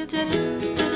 do do do